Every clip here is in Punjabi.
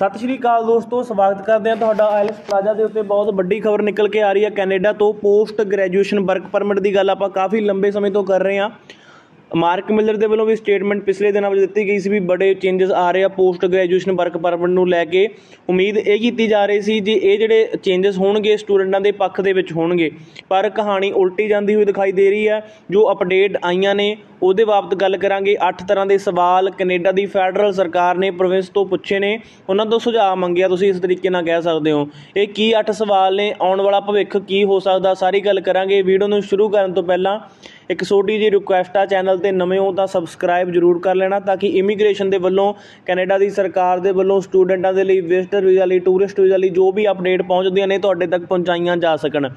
ਸਤਿ ਸ਼੍ਰੀ ਅਕਾਲ ਦੋਸਤੋ, ਸਵਾਗਤ ਕਰਦੇ ਹਾਂ ਤੁਹਾਡਾ ਆਇਲਸ ਪਲਾਜ਼ਾ ਦੇ ਉੱਤੇ। ਬਹੁਤ ਵੱਡੀ ਖਬਰ ਨਿਕਲ ਕੇ ਆ ਰਹੀ ਹੈ ਕੈਨੇਡਾ ਤੋਂ। ਪੋਸਟ ਗ੍ਰੈਜੂਏਸ਼ਨ ਵਰਕ ਪਰਮਿਟ ਦੀ ਗੱਲ ਆਪਾਂ ਕਾਫੀ ਲੰਬੇ ਸਮੇਂ ਤੋਂ ਕਰ ਰਹੇ ਹਾਂ। ਮਾਰਕ ਮਿਲਰ ਦੇ ਵੱਲੋਂ ਵੀ ਸਟੇਟਮੈਂਟ ਪਿਛਲੇ ਦਿਨਾਂ ਵਿੱਚ ਦਿੱਤੀ ਗਈ ਸੀ ਵੀ ਬੜੇ ਚੇਂਜਸ ਆ ਰਹੇ ਆ ਪੋਸਟ ਗ੍ਰੈਜੂਏਸ਼ਨ ਵਰਕ ਪਰਮਿਟ ਨੂੰ ਲੈ ਕੇ। ਉਮੀਦ ਇਹ ਕੀਤੀ ਜਾ ਰਹੀ ਸੀ ਜੇ, ਇਹ ਜਿਹੜੇ ਚੇਂਜਸ ਹੋਣਗੇ, ਸਟੂਡੈਂਟਾਂ ਦੇ ਪੱਖ ਦੇ ਵਿੱਚ ਹੋਣਗੇ। ਪਰ ਕਹਾਣੀ ਉਲਟੀ ਜਾਂਦੀ ਹੋਈ ਦਿਖਾਈ ਦੇ ਰਹੀ ਹੈ, ਜੋ ਅਪਡੇਟ ਆਈਆਂ ਨੇ ਉਹਦੇ ਬਾਬਤ ਗੱਲ ਕਰਾਂਗੇ। 8 ਤਰ੍ਹਾਂ ਦੇ ਸਵਾਲ ਕੈਨੇਡਾ ਦੀ ਫੈਡਰਲ ਸਰਕਾਰ ਨੇ ਪ੍ਰੋਵਿੰਸ ਤੋਂ ਪੁੱਛੇ ਨੇ। ਉਹਨਾਂ ਤੋਂ ਸੁਝਾਅ ਮੰਗਿਆ, ਤੁਸੀਂ ਇਸ ਤਰੀਕੇ ਨਾਲ ਕਹਿ ਸਕਦੇ ਹੋ। ਇਹ ਕੀ 8 ਸਵਾਲ ਨੇ? ਆਉਣ ਵਾਲਾ ਭਵਿੱਖ ਕੀ ਹੋ ਸਕਦਾ? ਸਾਰੀ ਗੱਲ ਕਰਾਂਗੇ। ਵੀਡੀਓ ਨੂੰ ਸ਼ੁਰੂ ਕਰਨ ਤੋਂ ਪਹਿਲਾਂ ਇੱਕ ਛੋਟੀ ਜਿਹੀ ਰਿਕੁਐਸਟ ਆ ਚੈਨਲ ਤੇ ਨਵੇਂ ਹੋ ਤਾਂ ਸਬਸਕ੍ਰਾਈਬ ਜਰੂਰ ਕਰ ਲੈਣਾ ਤਾਂ ਕਿ ਇਮੀਗ੍ਰੇਸ਼ਨ ਦੇ ਵੱਲੋਂ, ਕੈਨੇਡਾ ਦੀ ਸਰਕਾਰ ਦੇ ਵੱਲੋਂ ਸਟੂਡੈਂਟਾਂ ਦੇ ਲਈ ਵਿਜ਼ਟਰ ਵੀਜ਼ਾ ਲਈ ਟੂਰਿਸਟ ਵੀਜ਼ਾ ਲਈ ਜੋ ਵੀ ਅਪਡੇਟ ਪਹੁੰਚਦੀਆਂ ਨੇ, ਤੁਹਾਡੇ ਤੱਕ ਪਹੁੰਚਾਈਆਂ ਜਾ ਸਕਣ।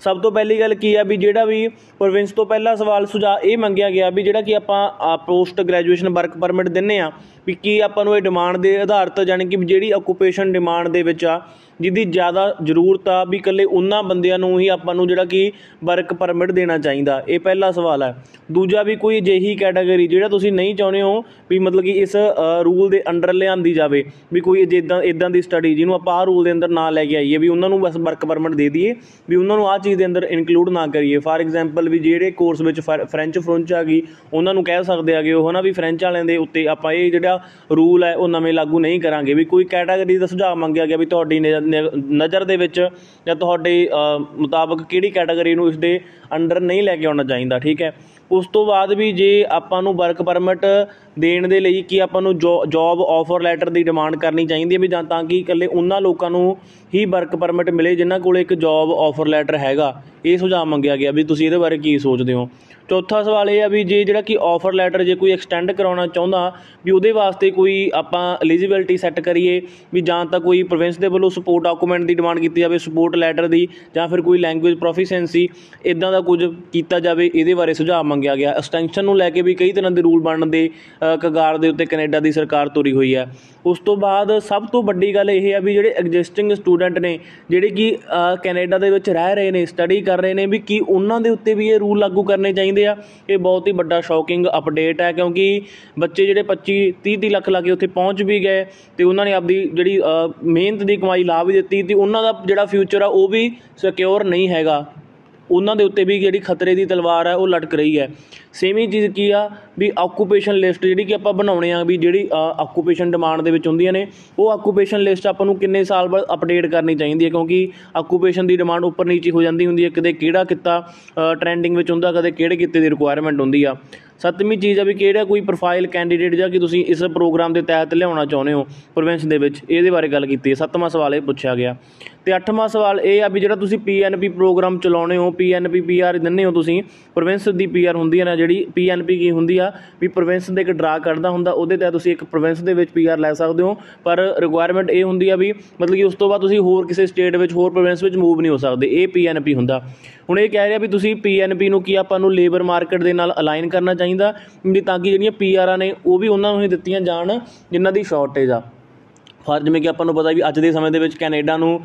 ਸਭ ਤੋਂ ਪਹਿਲੀ ਗੱਲ ਕੀ ਆ ਵੀ ਜਿਹੜਾ ਵੀ ਪ੍ਰੋਵਿੰਸ ਤੋਂ ਪਹਿਲਾ ਸਵਾਲ ਸੁਝਾਅ ਇਹ ਮੰਗਿਆ ਗਿਆ ਵੀ ਜਿਹੜਾ ਕਿ ਆਪਾਂ ਪੋਸਟ ਗ੍ਰੈਜੂਏਸ਼ਨ ਵਰਕ ਪਰਮਿਟ ਦਿੰਦੇ ਆ ਵੀ ਕੀ ਆਪਾਂ ਨੂੰ ਇਹ ਡਿਮਾਂਡ ਦੇ ਆਧਾਰ ਤੇ ਜਾਣੀ ਕਿ ਜਿਹੜੀ ਆਕੂਪੇਸ਼ਨ ਡਿਮਾਂਡ ਦੇ ਵਿੱਚ ਆ, ਜਿਹਦੀ ਜ਼ਿਆਦਾ ਜ਼ਰੂਰਤ ਆ ਵੀ ਇਕੱਲੇ ਉਹਨਾਂ ਬੰਦਿਆਂ ਨੂੰ ਹੀ ਆਪਾਂ ਨੂੰ ਜਿਹੜਾ ਕਿ ਵਰਕ ਪਰਮਿਟ ਦੇਣਾ ਚਾਹੀਦਾ। ਇਹ ਪਹਿਲਾ ਸਵਾਲ ਹੈ। ਦੂਜਾ ਵੀ ਕੋਈ ਅਜਿਹੀ ਕੈਟਾਗਰੀ ਜਿਹੜਾ ਤੁਸੀਂ ਨਹੀਂ ਚਾਹੁੰਦੇ ਹੋ ਵੀ ਮਤਲਬ ਕਿ ਇਸ ਰੂਲ ਦੇ ਅੰਡਰ ਲਿਆਂਦੀ ਜਾਵੇ ਵੀ ਕੋਈ ਜਿੱਦਾਂ ਇਦਾਂ ਦੀ ਸਟੱਡੀ ਜਿਹਨੂੰ ਆਪਾਂ ਆਹ ਰੂਲ ਦੇ ਅੰਦਰ ਨਾ ਲੈ ਕੇ ਆਈਏ ਵੀ ਉਹਨਾਂ ਨੂੰ ਬਸ ਵਰਕ ਪਰਮਿਟ ਦੇ ਦਈਏ ਵੀ ਉਹਨਾਂ ਨੂੰ ਆਹ ਚੀਜ਼ ਦੇ ਅੰਦਰ ਇਨਕਲੂਡ ਨਾ ਕਰੀਏ। ਫਾਰ ਐਗਜ਼ਾਮਪਲ ਵੀ ਜਿਹੜੇ ਕੋਰਸ ਵਿੱਚ ਫ੍ਰੈਂਚ ਫਰੰਚ ਆ ਗਈ, ਉਹਨਾਂ ਨੂੰ ਕਹਿ ਸਕਦੇ ਆਗੇ ਉਹ ਹਨਾ ਵੀ ਫ੍ਰੈਂਚ ਵਾਲਿਆਂ ਦੇ ਉੱਤੇ ਆਪਾਂ ਇਹ ਜਿਹੜਾ ਰੂਲ ਹੈ, ਉਹ ਨਵੇਂ ਲਾਗੂ ਨਹੀਂ ਕਰਾਂਗੇ। ਵੀ ਕੋਈ ਕੈਟਾਗਰੀ ਦਾ ਸੁਝਾਅ ਮੰਗਿਆ ਗਿਆ ਵੀ ਤੁਹਾਡੀ ਨਜ਼ਰ ਦੇ ਵਿੱਚ ਜਾਂ ਤੁਹਾਡੇ ਮੁਤਾਬਕ ਕਿਹੜੀ ਕੈਟਾਗਰੀ ਨੂੰ ਇਸ ਦੇ ਅੰਡਰ ਨਹੀਂ ਲੈ ਕੇ ਆਉਣਾ ਚਾਹੀਦਾ, ਠੀਕ ਹੈ? ਉਸ ਤੋਂ ਬਾਅਦ ਵੀ ਜੇ ਆਪਾਂ ਨੂੰ ਵਰਕ ਪਰਮਿਟ ਦੇਣ ਦੇ ਲਈ ਕੀ ਆਪਾਂ ਨੂੰ ਜੌਬ ਆਫਰ ਲੈਟਰ ਦੀ ਡਿਮਾਂਡ ਕਰਨੀ ਚਾਹੀਦੀ ਹੈ ਵੀ ਜਾਂ ਤਾਂ ਕਿ ਇਕੱਲੇ ਉਹਨਾਂ ਲੋਕਾਂ ਨੂੰ ਹੀ ਵਰਕ ਪਰਮਿਟ ਮਿਲੇ ਜਿਨ੍ਹਾਂ ਕੋਲ ਇੱਕ ਜੌਬ ਆਫਰ ਲੈਟਰ ਹੈਗਾ। ਇਹ ਸੁਝਾਅ ਮੰਗਿਆ ਗਿਆ ਵੀ ਤੁਸੀਂ ਇਹਦੇ ਬਾਰੇ ਕੀ ਸੋਚਦੇ ਹੋ? ਚੌਥਾ ਸਵਾਲ ਇਹ ਆ ਵੀ ਜੇ ਜਿਹੜਾ ਕਿ ਆਫਰ ਲੈਟਰ ਜੇ ਕੋਈ ਐਕਸਟੈਂਡ ਕਰਾਉਣਾ ਚਾਹੁੰਦਾ ਵੀ ਉਹਦੇ ਵਾਸਤੇ ਕੋਈ ਆਪਾਂ ਐਲੀਜੀਬਿਲਟੀ ਸੈੱਟ ਕਰੀਏ ਵੀ ਜਾਂ ਤਾਂ ਕੋਈ ਪ੍ਰੋਵਿੰਸ ਦੇ ਵੱਲੋਂ ਸਪੋਰਟ ਡਾਕੂਮੈਂਟ ਦੀ ਡਿਮਾਂਡ ਕੀਤੀ ਜਾਵੇ ਸਪੋਰਟ ਲੈਟਰ ਦੀ ਜਾਂ ਫਿਰ ਕੋਈ ਲੈਂਗੁਏਜ ਪ੍ਰੋਫੀਸ਼ੈਂਸੀ ਇਦਾਂ ਦਾ ਕੁਝ ਕੀਤਾ ਜਾਵੇ, ਇਹਦੇ ਬਾਰੇ ਸੁਝਾਅ ਮੰਗਿਆ ਗਿਆ। ਐਕਸਟੈਂਸ਼ਨ ਨੂੰ ਲੈ ਕੇ ਵੀ ਕਈ ਤਰ੍ਹਾਂ ਦੇ ਰੂਲ ਬਣਨ ਦੇ ਕਗਾਰ ਦੇ ਉੱਤੇ ਕੈਨੇਡਾ ਦੀ ਸਰਕਾਰ ਤੁਰੀ ਹੋਈ ਹੈ। ਉਸ ਤੋਂ ਬਾਅਦ ਸਭ ਤੋਂ ਵੱਡੀ ਗੱਲ ਇਹ ਆ ਵੀ ਜਿਹੜੇ ਐਗਜ਼ਿਸਟਿੰਗ ਸਟੂਡੈਂਟ ਨੇ, ਜਿਹੜੇ ਕਿ ਕੈਨੇਡਾ ਦੇ ਵਿੱਚ ਰਹਿ ਰਹੇ ਨੇ ਸਟੱਡੀ ਕਰ ਰਹੇ ਨੇ, ਵੀ ਕੀ ਉਹਨਾਂ ਦੇ ਉੱਤੇ ਵੀ ਇਹ ਰੂਲ ਲਾਗੂ ਕਰਨੇ ਚਾਹੀਦੇ ਆ। ਇਹ ਬਹੁਤ ਹੀ ਵੱਡਾ ਸ਼ੌਕਿੰਗ ਅਪਡੇਟ ਹੈ ਕਿਉਂਕਿ ਬੱਚੇ ਜਿਹੜੇ 25 30 30 ਲੱਖ ਲਾ ਕੇ ਉੱਥੇ ਪਹੁੰਚ ਵੀ ਗਏ ਤੇ ਉਹਨਾਂ ਨੇ ਆਪਦੀ ਜਿਹੜੀ ਮਿਹਨਤ ਦੀ ਕਮਾਈ ਲਾ ਵੀ ਦਿੱਤੀ ਤੇ ਉਹਨਾਂ ਦਾ ਜਿਹੜਾ ਫਿਊਚਰ ਆ ਉਹ ਵੀ ਸਿਕਿਉਰ ਨਹੀਂ ਹੈਗਾ। ਉਹਨਾਂ ਦੇ ਉੱਤੇ ਵੀ ਜਿਹੜੀ ਖਤਰੇ ਦੀ ਤਲਵਾਰ ਹੈ, ਉਹ ਲਟਕ ਰਹੀ ਹੈ। ਸੇਮ ਹੀ ਚੀਜ਼ ਕੀ ਆ, ਵੀ ਆਕੂਪੇਸ਼ਨ ਲਿਸਟ ਜਿਹੜੀ ਕਿ ਆਪਾਂ ਬਣਾਉਣੇ ਆ, ਵੀ ਜਿਹੜੀ ਆਕੂਪੇਸ਼ਨ ਡਿਮਾਂਡ ਦੇ ਵਿੱਚ ਹੁੰਦੀਆਂ ਨੇ, ਉਹ ਆਕੂਪੇਸ਼ਨ ਲਿਸਟ ਆਪਾਂ ਨੂੰ ਕਿੰਨੇ ਸਾਲ ਬਾਅਦ ਅਪਡੇਟ ਕਰਨੀ ਚਾਹੀਦੀ ਹੈ, ਕਿਉਂਕਿ ਆਕੂਪੇਸ਼ਨ ਦੀ ਡਿਮਾਂਡ ਉੱਪਰ ਨੀਚੇ ਹੋ ਜਾਂਦੀ ਹੁੰਦੀ ਹੈ ਕਦੇ ਕਿਹੜਾ ਕਿੱਤਾ ਟ੍ਰੈਂਡਿੰਗ ਵਿੱਚ ਹੁੰਦਾ, ਕਦੇ ਕਿਹੜੇ ਕਿੱਤੇ ਦੀ ਰਿਕੁਆਇਰਮੈਂਟ ਹੁੰਦੀ ਆ। ਸੱਤਵੀਂ ਚੀਜ਼ ਆ ਵੀ ਕਿਹੜਾ ਕੋਈ ਪ੍ਰੋਫਾਈਲ ਕੈਂਡੀਡੇਟ ਜਾਂ ਕਿ ਤੁਸੀਂ ਇਸ ਪ੍ਰੋਗਰਾਮ ਦੇ ਤਹਿਤ ਲਿਆਉਣਾ ਚਾਹੁੰਦੇ ਹੋ ਪ੍ਰੋਵਿੰਸ ਦੇ ਵਿੱਚ, ਇਹਦੇ ਬਾਰੇ ਗੱਲ ਕੀਤੀ ਹੈ। ਸੱਤਵਾਂ ਸਵਾਲ ਇਹ ਪੁੱਛਿਆ ਗਿਆ। ਤੇ ਅੱਠਵਾਂ ਸਵਾਲ ਇਹ ਆ ਵੀ ਜਿਹੜਾ ਤੁਸੀਂ ਪੀਐਨਪੀ ਪ੍ਰੋਗਰਾਮ ਚਲਾਉਣੇ ਹੋ ਪੀਐਨਪੀ ਪੀਆਰ ਦਿੰਨੇ ਹੋ ਤੁਸੀਂ ਪ੍ਰੋਵਿੰਸ ਦੀ ਪੀਆਰ ਹੁੰਦੀ ਹੈ ਨਾ, ਜਿਹੜੀ ਪੀਐਨਪੀ ਕੀ ਹੁੰਦੀ ਆ, ਵੀ ਪ੍ਰੋਵਿੰਸ ਦੇ ਇੱਕ ਡਰਾ ਕੱਢਦਾ ਹੁੰਦਾ, ਉਹਦੇ ਤੇ ਤੁਸੀਂ ਇੱਕ ਪ੍ਰੋਵਿੰਸ ਦੇ ਵਿੱਚ ਪੀਆਰ ਲੈ ਸਕਦੇ ਹੋ, ਪਰ ਰਿਕੁਆਇਰਮੈਂਟ ਇਹ ਹੁੰਦੀ ਆ ਵੀ ਮਤਲਬ ਕਿ ਉਸ ਤੋਂ ਬਾਅਦ ਤੁਸੀਂ ਹੋਰ ਕਿਸੇ ਸਟੇਟ ਵਿੱਚ, ਹੋਰ ਪ੍ਰੋਵਿੰਸ ਵਿੱਚ ਮੂਵ ਨਹੀਂ ਹੋ ਸਕਦੇ, ਇਹ ਪੀਐਨਪੀ ਹੁੰਦਾ। ਹੁਣ ਇਹ ਕਹਿ ਰਿਹਾ ਵੀ ਤੁਸੀਂ ਪੀਐਨਪੀ ਨੂੰ ਕੀ ਆਪਾਂ ਨੂੰ ਲੇਬਰ ਮਾਰਕੀਟ ਦੇ ਨਾਲ ਅਲਾਈਨ ਕਰਨਾ ਚਾਹੀਦਾ? ਵੀ ਤਾਂ ਕਿ ਜਿਹੜੀਆਂ ਪੀਆਰਾਂ ਨੇ, ਉਹ ਵੀ ਉਹਨਾਂ ਨੂੰ ਹੀ ਦਿੱਤੀਆਂ ਜਾਣ, ਜਿਨ੍ਹਾਂ ਦੀ ਸ਼ਾਰਟੇਜ ਆ। ਫਰ ਜਿਵੇਂ ਕਿ ਆਪਾਂ ਨੂੰ ਪਤਾ ਵੀ ਅੱਜ ਦੇ ਸਮੇਂ ਦੇ ਵਿੱਚ ਕੈਨੇਡਾ ਨੂੰ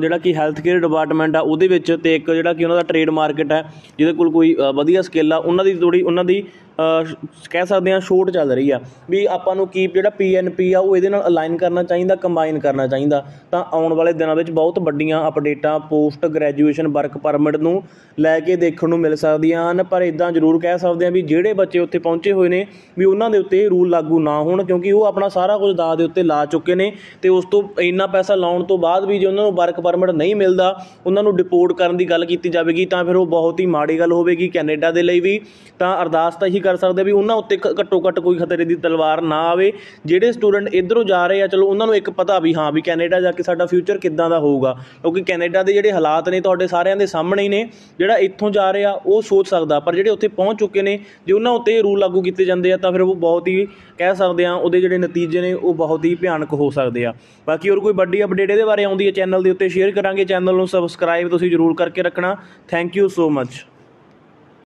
ਜਿਹੜਾ ਕਿ ਹੈਲਥ ਕੇਅਰ ਡਿਪਾਰਟਮੈਂਟ ਆ, ਉਹਦੇ ਵਿੱਚ ਤੇ ਇੱਕ ਜਿਹੜਾ ਕਿ ਉਹਨਾਂ ਦਾ ਟ੍ਰੇਡ ਮਾਰਕੀਟ ਹੈ ਜਿਹਦੇ ਕੋਲ ਕੋਈ ਵਧੀਆ ਸਕਿੱਲ ਆ, ਉਹਨਾਂ ਦੀ ਥੋੜੀ ਉਹਨਾਂ ਦੀ ਕਹਿ ਸਕਦੇ ਹਾਂ ਛੋਟ ਚੱਲ ਰਹੀ ਆ ਵੀ ਆਪਾਂ ਨੂੰ ਕੀ ਜਿਹੜਾ ਪੀਐਨਪੀ ਆ ਉਹ ਇਹਦੇ ਨਾਲ ਅਲਾਈਨ ਕਰਨਾ ਚਾਹੀਦਾ ਕੰਬਾਈਨ ਕਰਨਾ ਚਾਹੀਦਾ। ਤਾਂ ਆਉਣ ਵਾਲੇ ਦਿਨਾਂ ਵਿੱਚ ਬਹੁਤ ਵੱਡੀਆਂ ਅਪਡੇਟਾਂ ਪੋਸਟ ਗ੍ਰੈਜੂਏਸ਼ਨ ਵਰਕ ਪਰਮਿਟ ਨੂੰ ਲੈ ਕੇ ਦੇਖਣ ਨੂੰ ਮਿਲ ਸਕਦੀਆਂ ਹਨ, ਪਰ ਇਦਾਂ ਜ਼ਰੂਰ ਕਹਿ ਸਕਦੇ ਹਾਂ ਵੀ ਜਿਹੜੇ ਬੱਚੇ ਉੱਥੇ ਪਹੁੰਚੇ ਹੋਏ ਨੇ ਵੀ ਉਹਨਾਂ ਦੇ ਉੱਤੇ ਇਹ ਰੂਲ ਲਾਗੂ ਨਾ ਹੋਣ, ਕਿਉਂਕਿ ਉਹ ਆਪਣਾ ਸਾਰਾ ਕੁਝ ਦਾਅ ਦੇ ਉੱਤੇ ਲਾ ਚੁੱਕੇ ਨੇ ਤੇ ਉਸ ਤੋਂ ਇੰਨਾ ਪੈਸਾ ਲਾਉਣ ਤੋਂ ਬਾਅਦ ਵੀ ਜੇ ਉਹਨਾਂ ਨੂੰ ਵਰਕ ਪਰਮਿਟ ਨਹੀਂ ਮਿਲਦਾ, ਉਹਨਾਂ ਨੂੰ ਡਿਪੋਰਟ ਕਰਨ ਦੀ ਗੱਲ ਕੀਤੀ ਜਾਵੇਗੀ, ਤਾਂ ਫਿਰ ਉਹ ਬਹੁਤ ਹੀ ਮਾੜੀ ਗੱਲ ਹੋਵੇਗੀ ਕੈਨੇਡਾ ਦੇ ਲਈ ਵੀ। ਤਾਂ ਅਰਦਾਸ ਤਾਂ ਹੀ ਕਰ ਸਕਦੇ ਵੀ ਉਹਨਾਂ ਉੱਤੇ ਘੱਟੋ ਘੱਟ ਕੋਈ ਖਤਰੇ ਦੀ ਤਲਵਾਰ ਨਾ ਆਵੇ। ਜਿਹੜੇ ਸਟੂਡੈਂਟ ਇੱਧਰੋਂ ਜਾ ਰਹੇ ਆ, ਚਲੋ ਉਹਨਾਂ ਨੂੰ ਇੱਕ ਪਤਾ ਵੀ ਹਾਂ ਵੀ ਕੈਨੇਡਾ ਜਾ ਕੇ ਸਾਡਾ ਫਿਊਚਰ ਕਿੱਦਾਂ ਦਾ ਹੋਊਗਾ। ਕਿਉਂਕਿ ਕੈਨੇਡਾ ਦੇ ਜਿਹੜੇ ਹਾਲਾਤ ਨੇ ਤੁਹਾਡੇ ਸਾਰਿਆਂ ਦੇ ਸਾਹਮਣੇ ਹੀ ਨੇ। ਜਿਹੜਾ ਇੱਥੋਂ ਜਾ ਰਿਹਾ, ਉਹ ਸੋਚ ਸਕਦਾ। ਪਰ ਜਿਹੜੇ ਉੱਥੇ ਪਹੁੰਚ ਚੁੱਕੇ ਨੇ, ਜੇ ਉਹਨਾਂ ਉੱਤੇ ਰੂਲ ਲਾਗੂ ਕੀਤੇ ਜਾਂਦੇ ਆ, ਤਾਂ ਫਿਰ ਉਹ ਬਹੁਤ ਹੀ ਕਹਿ ਸਕਦੇ ਆ, ਉਹਦੇ ਜਿਹੜੇ ਨਤੀਜੇ ਨੇ, ਉਹ ਬਹੁਤ ਹੀ ਭਿਆਨਕ ਹੋ ਸਕਦੇ ਆ। ਬਾਕੀ ਹੋਰ ਕੋਈ ਵੱਡੀ ਅਪਡੇਟ ਇਹਦੇ ਬਾਰੇ ਆਉਂਦੀ ਹੈ ਚੈਨਲ ਦੇ ਉੱਤੇ ਸ਼ੇਅਰ ਕਰਾਂਗੇ। ਚੈਨਲ ਨੂੰ ਸਬਸਕ੍ਰਾਈਬ ਤੁਸੀਂ ਜ਼ਰੂਰ ਕਰਕੇ ਰੱਖਣਾ। Thank you so much